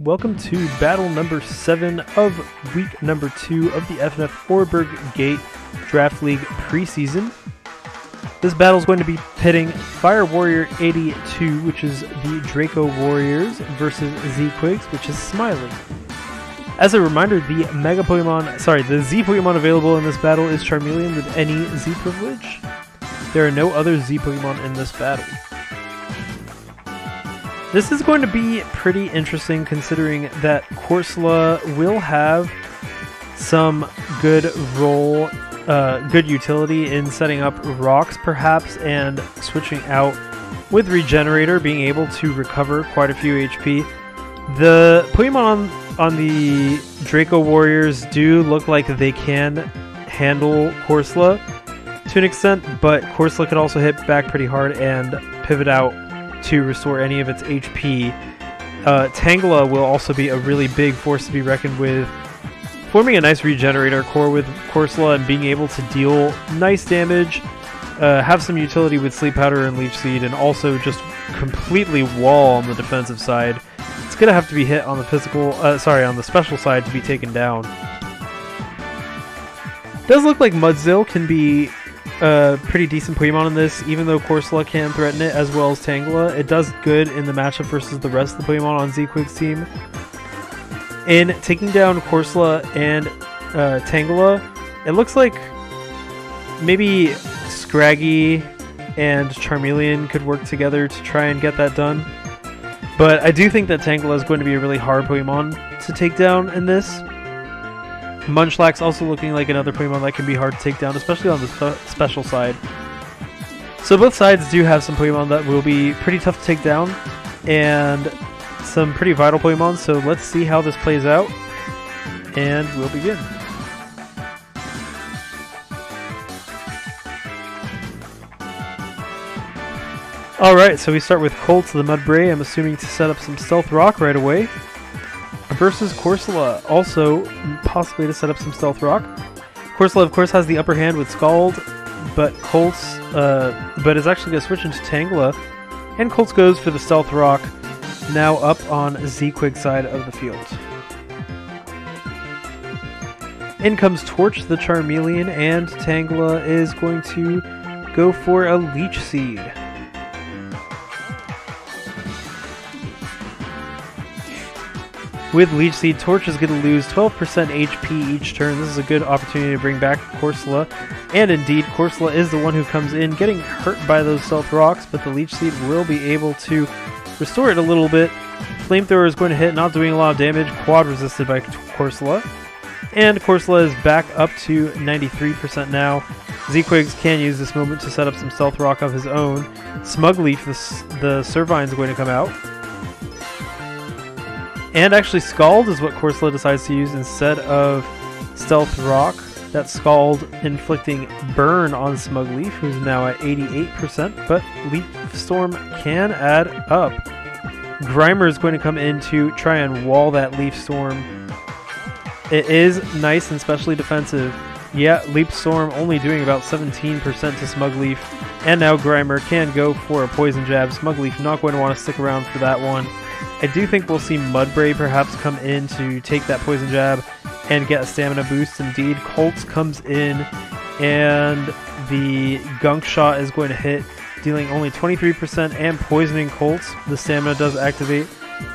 Welcome to battle number seven of week number two of the FNF Oreburgh Gate Draft League preseason. This battle is going to be pitting Fire Warrior 82, which is the Draco Warriors, versus Z Quigs, which is Smiley. As a reminder, the Mega Pokemon, sorry, the Z Pokemon available in this battle is Charmeleon with any Z privilege. There are no other Z Pokemon in this battle. This is going to be pretty interesting considering that Corsola will have some good role, uh, good utility in setting up rocks perhaps and switching out with Regenerator, being able to recover quite a few HP. The Pokemon on, on the Draco Warriors do look like they can handle Corsola to an extent, but Corsola could also hit back pretty hard and pivot out to restore any of its HP. Uh, Tangela will also be a really big force to be reckoned with, forming a nice regenerator core with Corsola and being able to deal nice damage, uh, have some utility with Sleep Powder and Leech Seed, and also just completely wall on the defensive side. It's gonna have to be hit on the physical, uh, sorry, on the special side to be taken down. Does look like Mudzill can be a pretty decent Pokemon in this, even though Corsola can threaten it as well as Tangela. It does good in the matchup versus the rest of the Pokemon on Z-Quig's team. In taking down Corsola and uh, Tangela, it looks like maybe Scraggy and Charmeleon could work together to try and get that done. But I do think that Tangela is going to be a really hard Pokemon to take down in this. Munchlax also looking like another Pokemon that can be hard to take down, especially on the spe special side. So both sides do have some Pokemon that will be pretty tough to take down, and some pretty vital Pokemon, so let's see how this plays out, and we'll begin. Alright, so we start with Colt the Mudbray, I'm assuming to set up some Stealth Rock right away versus Corsola, also possibly to set up some Stealth Rock. Corsola, of course, has the upper hand with Scald, but Colts, uh, but is actually going to switch into Tangela, and Colts goes for the Stealth Rock, now up on Z-Quig side of the field. In comes Torch the Charmeleon, and Tangela is going to go for a Leech Seed. With Leech Seed, Torch is going to lose 12% HP each turn. This is a good opportunity to bring back Corsola. And indeed, Corsola is the one who comes in getting hurt by those Stealth Rocks, but the Leech Seed will be able to restore it a little bit. Flamethrower is going to hit, not doing a lot of damage, quad resisted by Corsola. And Corsola is back up to 93% now. Z-Quigs can use this moment to set up some Stealth Rock of his own. Smugleaf, the, the Servine, is going to come out. And actually, Scald is what Corsola decides to use instead of Stealth Rock. That Scald inflicting burn on Smugleaf, who's now at 88%, but Leaf Storm can add up. Grimer is going to come in to try and wall that Leaf Storm. It is nice and specially defensive. Yeah, Leaf Storm only doing about 17% to Smugleaf. And now Grimer can go for a Poison Jab. Smugleaf not going to want to stick around for that one. I do think we'll see Mudbray perhaps come in to take that Poison Jab and get a stamina boost. Indeed, Colts comes in and the Gunk Shot is going to hit, dealing only 23% and poisoning Colts. The stamina does activate.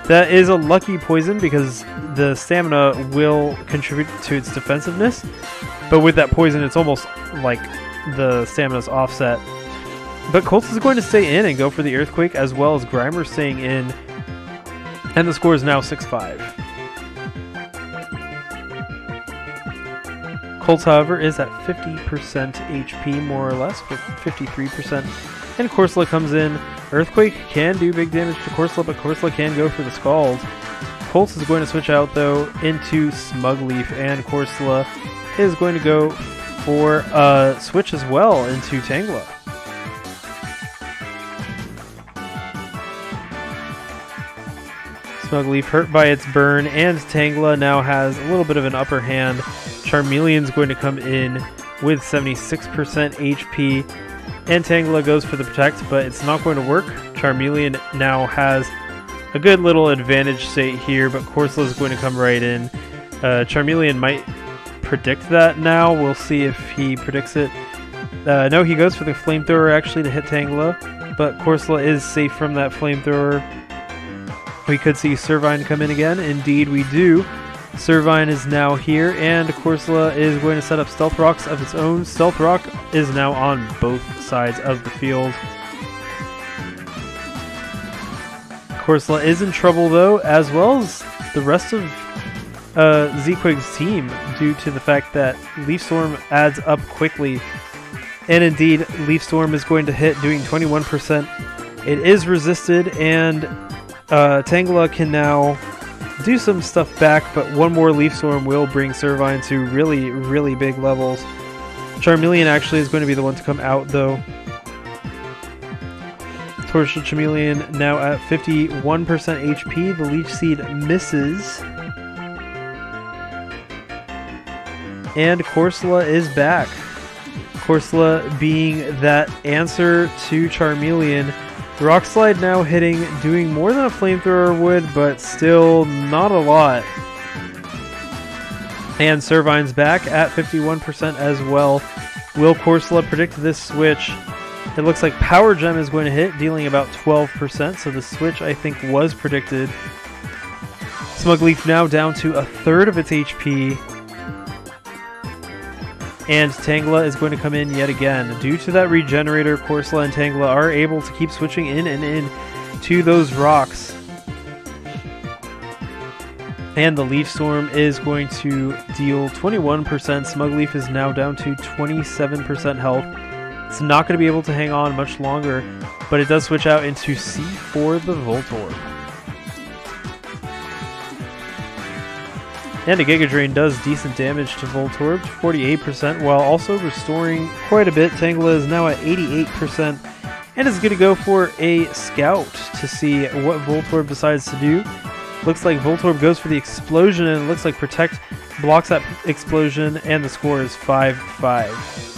That is a lucky poison because the stamina will contribute to its defensiveness. But with that poison, it's almost like the stamina's offset. But Colts is going to stay in and go for the Earthquake, as well as Grimer staying in and the score is now 6 5. Colts, however, is at 50% HP, more or less, 53%. And Corsola comes in. Earthquake can do big damage to Corsola, but Corsola can go for the Scald. Colts is going to switch out, though, into Smugleaf, and Corsola is going to go for a switch as well into Tangela. Smugleaf hurt by its burn, and Tangela now has a little bit of an upper hand. Charmeleon's going to come in with 76% HP, and Tangela goes for the protect, but it's not going to work. Charmeleon now has a good little advantage state here, but Corsola is going to come right in. Uh, Charmeleon might predict that now. We'll see if he predicts it. Uh, no, he goes for the flamethrower actually to hit Tangela, but Corsola is safe from that flamethrower. We could see Servine come in again. Indeed, we do. Servine is now here, and Corsola is going to set up Stealth Rocks of its own. Stealth Rock is now on both sides of the field. Corsola is in trouble though, as well as the rest of uh, team, due to the fact that Leaf Storm adds up quickly. And indeed, Leaf Storm is going to hit, doing 21%. It is resisted, and uh, Tangela can now do some stuff back, but one more Leaf Storm will bring Servine to really, really big levels. Charmeleon actually is going to be the one to come out, though. Torchial Charmeleon now at 51% HP. The Leech Seed misses. And Corsola is back. Corsola being that answer to Charmeleon. Rock Slide now hitting, doing more than a flamethrower would, but still not a lot. And Servine's back at 51% as well. Will Corsola predict this switch? It looks like Power Gem is going to hit, dealing about 12%, so the switch I think was predicted. Smugleaf now down to a third of its HP. And Tangela is going to come in yet again. Due to that regenerator, Corsola and Tangela are able to keep switching in and in to those rocks. And the Leaf Storm is going to deal 21%. Smugleaf is now down to 27% health. It's not going to be able to hang on much longer, but it does switch out into C for the Voltorb. And a Giga Drain does decent damage to Voltorb, 48%, while also restoring quite a bit. Tangela is now at 88%, and is going to go for a Scout to see what Voltorb decides to do. Looks like Voltorb goes for the Explosion, and it looks like Protect blocks that Explosion, and the score is 5-5.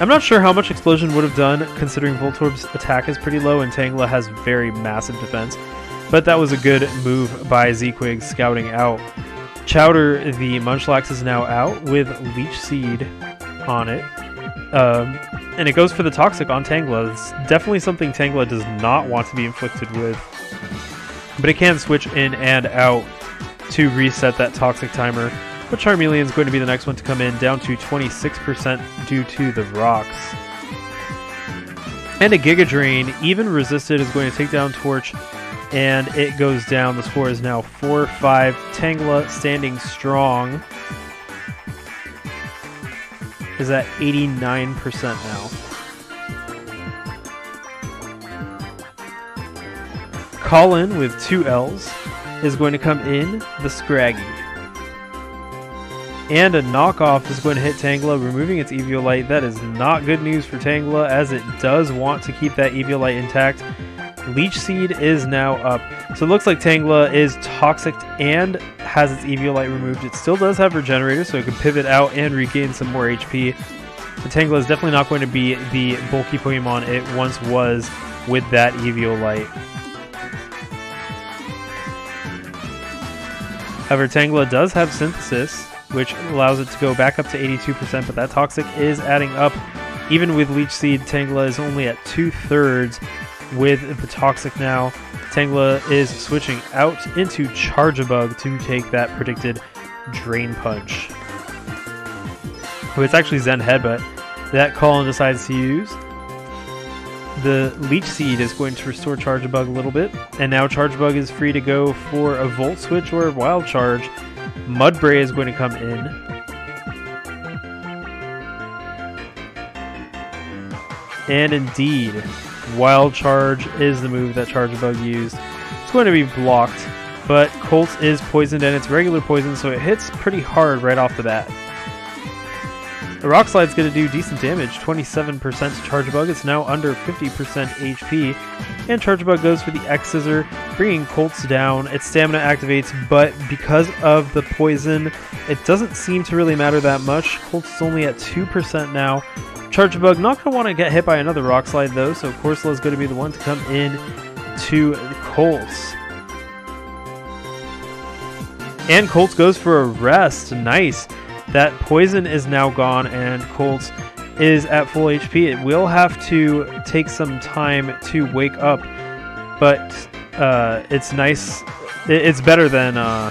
I'm not sure how much Explosion would have done, considering Voltorb's attack is pretty low and Tangela has very massive defense, but that was a good move by Z-Quig scouting out. Chowder, the Munchlax, is now out with Leech Seed on it. Um, and it goes for the Toxic on Tangela. It's definitely something Tangela does not want to be inflicted with. But it can switch in and out to reset that Toxic timer. But Charmeleon is going to be the next one to come in, down to 26% due to the rocks. And a Giga Drain, even resisted, is going to take down Torch, and it goes down. The score is now 4-5. Tangela standing strong is at 89% now. Colin with two L's is going to come in the Scraggy. And a knockoff is going to hit Tangela, removing its Eviolite. That is not good news for Tangela, as it does want to keep that Eviolite intact. Leech Seed is now up. So it looks like Tangela is toxic and has its Eviolite removed. It still does have Regenerator, so it can pivot out and regain some more HP. But Tangela is definitely not going to be the bulky Pokemon it once was with that Eviolite. However, Tangela does have Synthesis, which allows it to go back up to 82%, but that Toxic is adding up. Even with Leech Seed, Tangela is only at two thirds with the Toxic now. Tangela is switching out into Charjabug to take that predicted Drain Punch. Oh, it's actually Zen Headbutt that Colin decides to use. The Leech Seed is going to restore Charjabug a little bit, and now Charjabug is free to go for a Volt Switch or a Wild Charge. Mudbray is going to come in. And indeed, Wild Charge is the move that Charjabug used. It's going to be blocked, but Colts is poisoned and it's regular poison, so it hits pretty hard right off the bat. Rock Slide's going to do decent damage, 27% to Bug It's now under 50% HP. And Charjabug goes for the X Scissor, bringing Colts down. Its stamina activates, but because of the poison, it doesn't seem to really matter that much. Colts is only at 2% now. Charjabug not going to want to get hit by another Rock Slide though, so Corsola is going to be the one to come in to Colts. And Colts goes for a rest. Nice. That poison is now gone, and Colts is at full HP. It will have to take some time to wake up, but uh, it's nice. It's better than uh,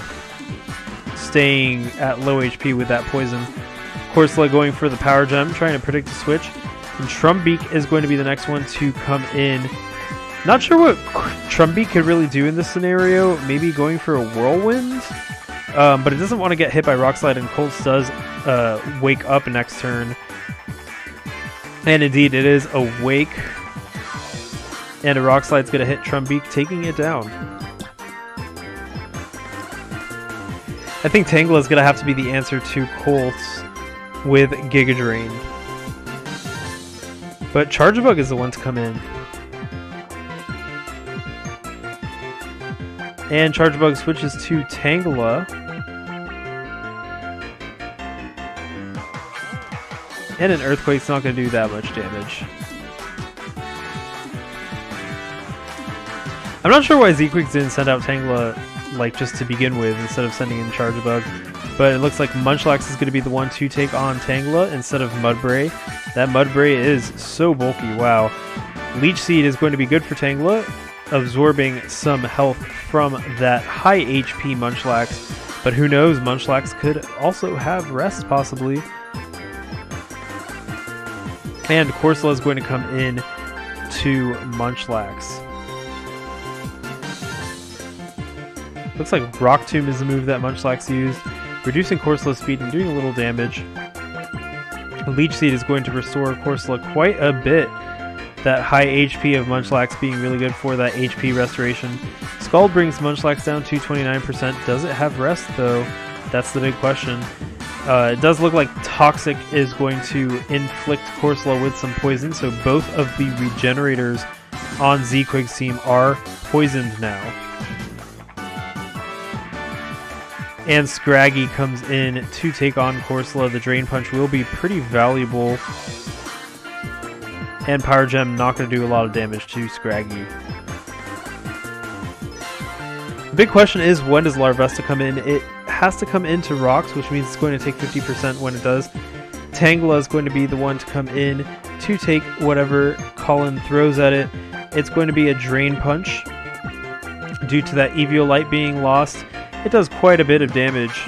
staying at low HP with that poison. Corsola going for the power gem, trying to predict the switch. And Trumbeak is going to be the next one to come in. Not sure what Trumbeak could really do in this scenario. Maybe going for a whirlwind, um, but it doesn't want to get hit by Rock Slide, and Colts does uh, wake up next turn. And indeed, it is awake. And a Rock Slide's going to hit Trumbeak, taking it down. I think Tangela is going to have to be the answer to Colts with Giga Drain. But Charjabug is the one to come in. And Charjabug switches to Tangela. And an Earthquake's not going to do that much damage. I'm not sure why Z-Quigs didn't send out Tangela like just to begin with instead of sending in Charge Bug. But it looks like Munchlax is going to be the one to take on Tangela instead of Mudbray. That Mudbray is so bulky, wow. Leech Seed is going to be good for Tangela, absorbing some health from that high HP Munchlax. But who knows, Munchlax could also have rest possibly. And Corsola is going to come in to Munchlax. Looks like Rock Tomb is the move that Munchlax used, reducing Corsola speed and doing a little damage. Leech Seed is going to restore Corsola quite a bit. That high HP of Munchlax being really good for that HP restoration. Scald brings Munchlax down to 29%. Does it have rest though? That's the big question. Uh, it does look like Toxic is going to inflict Corsola with some poison, so both of the regenerators on Z-Quig's team are poisoned now. And Scraggy comes in to take on Corsola. The Drain Punch will be pretty valuable. And Power Gem not going to do a lot of damage to Scraggy. The big question is when does Larvesta come in? It has to come into rocks, which means it's going to take 50% when it does. Tangela is going to be the one to come in to take whatever Colin throws at it. It's going to be a Drain Punch due to that Eviolite being lost. It does quite a bit of damage.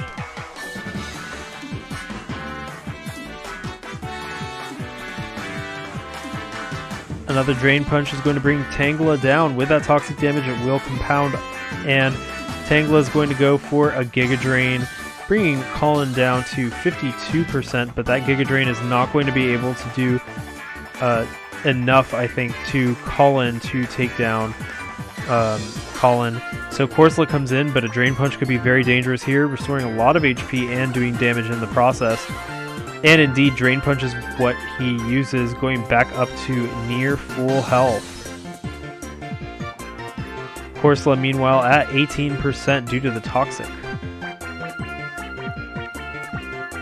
Another Drain Punch is going to bring Tangela down. With that toxic damage, it will compound, and Tangela is going to go for a Giga Drain, bringing Colin down to 52%, but that Giga Drain is not going to be able to do uh, enough, I think, to Colin to take down um, Colin. So Corsola comes in, but a Drain Punch could be very dangerous here, restoring a lot of HP and doing damage in the process. And indeed, Drain Punch is what he uses, going back up to near full health. Corsola, meanwhile, at 18% due to the Toxic.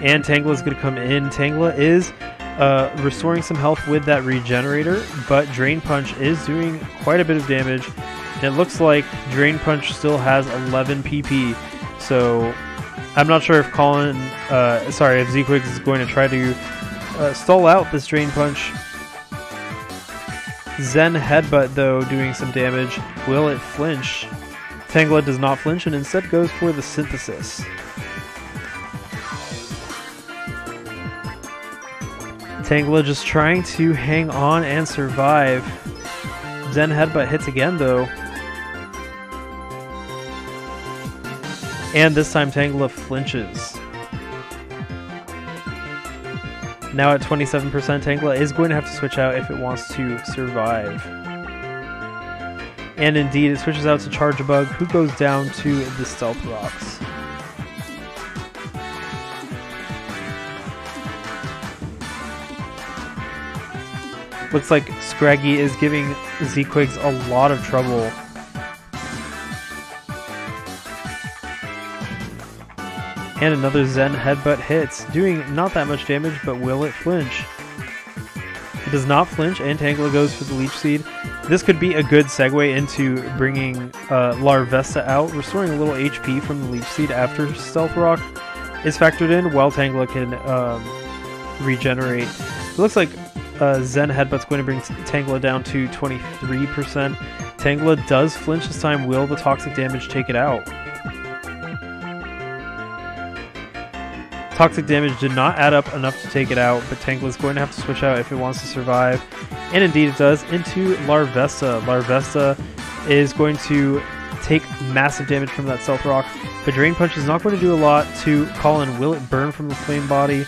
And Tangela is going to come in. Tangela is uh, restoring some health with that Regenerator, but Drain Punch is doing quite a bit of damage And it looks like Drain Punch still has 11 PP, so I'm not sure if Colin, uh, sorry, if Z-Quigs is going to try to uh, stall out this Drain Punch. Zen Headbutt, though, doing some damage. Will it flinch? Tangela does not flinch and instead goes for the Synthesis. Tangela just trying to hang on and survive. Zen Headbutt hits again, though. And this time Tangela flinches. Now at 27%, Tangela is going to have to switch out if it wants to survive. And indeed, it switches out to Charjabug, who goes down to the Stealth Rocks. Looks like Scraggy is giving Z-Quigs a lot of trouble And another Zen headbutt hits, doing not that much damage, but will it flinch? It does not flinch, and Tangela goes for the Leech Seed. This could be a good segue into bringing uh, Larvesta out, restoring a little HP from the Leech Seed after Stealth Rock is factored in, while Tangela can um, regenerate. It looks like uh, Zen Headbutt's going to bring Tangela down to 23%. Tangela does flinch this time. Will the toxic damage take it out? Toxic damage did not add up enough to take it out, but Tangela is going to have to switch out if it wants to survive. And indeed it does, into Larvesta. Larvesta is going to take massive damage from that Stealth Rock, but Drain Punch is not going to do a lot to Colin. Will it burn from the Flame Body?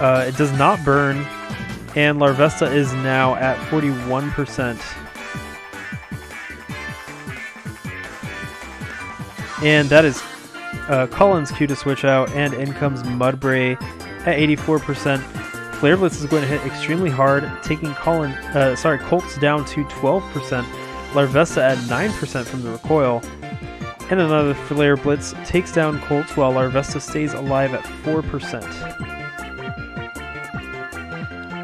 Uh, it does not burn, and Larvesta is now at 41%. And that is uh, Colin's cue to switch out, and in comes Mudbray at 84%. Flare Blitz is going to hit extremely hard, taking Colin, uh, sorry, Colts down to 12%. Larvesta at 9% from the recoil. And another Flare Blitz takes down Colts while Larvesta stays alive at 4%.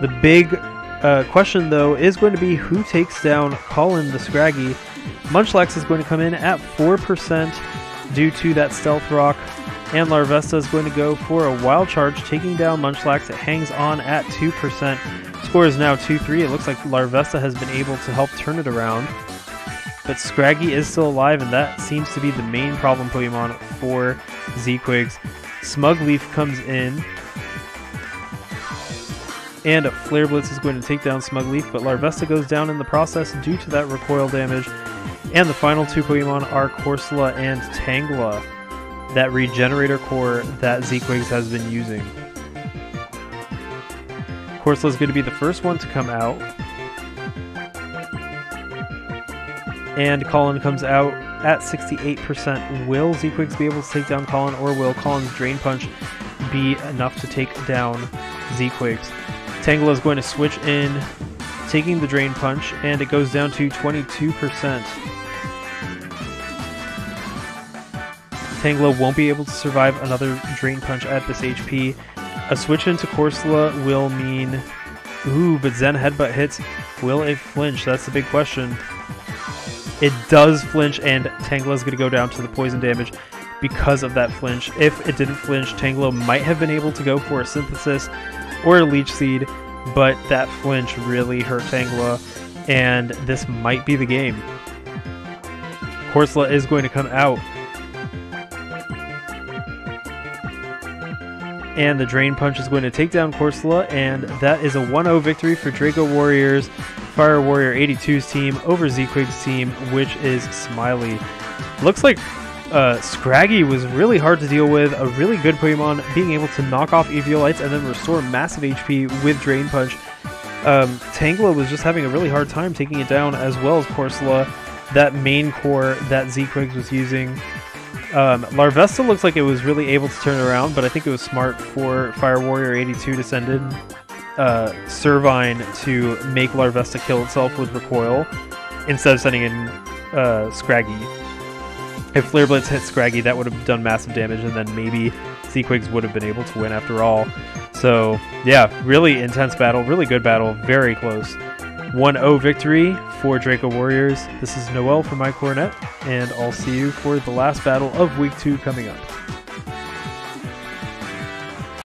The big uh, question, though, is going to be who takes down Colin the Scraggy. Munchlax is going to come in at 4% due to that stealth rock. And Larvesta is going to go for a wild charge, taking down Munchlax. It hangs on at 2%. Score is now 2 3. It looks like Larvesta has been able to help turn it around. But Scraggy is still alive, and that seems to be the main problem Pokemon for Z-Quigs. Smugleaf comes in, and a Flare Blitz is going to take down Smugleaf, but Larvesta goes down in the process due to that recoil damage. And the final two Pokemon are Corsola and Tangela, that Regenerator core that Z-Quigs has been using. Corsola is going to be the first one to come out. And Colin comes out at 68%. Will Z-Quigs be able to take down Colin, or will Colin's Drain Punch be enough to take down Z-Quigs? Tangela is going to switch in, taking the Drain Punch, and it goes down to 22%. Tangela won't be able to survive another Drain Punch at this HP. A switch into Corsola will mean... Ooh, but Zen Headbutt hits. Will it flinch? That's the big question. It does flinch, and Tangela is going to go down to the poison damage because of that flinch. If it didn't flinch, Tangela might have been able to go for a Synthesis or a Leech Seed, but that flinch really hurt Tangela, and this might be the game. Corsola is going to come out and the Drain Punch is going to take down Corsola, and that is a 1-0 victory for Draco Warriors, Fire Warrior 82's team over Z-Quig's team, which is Smiley. Looks like uh, Scraggy was really hard to deal with, a really good Pokemon, being able to knock off Eviolites and then restore massive HP with Drain Punch. Um, Tangela was just having a really hard time taking it down, as well as Corsola, that main core that Z-Quigs was using. Um, Larvesta looks like it was really able to turn around, but I think it was smart for Fire Warrior 82 to send in uh, Servine to make Larvesta kill itself with Recoil instead of sending in uh, Scraggy. If Flare Blitz hit Scraggy, that would have done massive damage, and then maybe Z-Quigs would have been able to win after all. So, yeah, really intense battle, really good battle, very close. 1-0 victory for Draco Warriors. This is Noel from My Cornet, and I'll see you for the last battle of Week 2 coming up.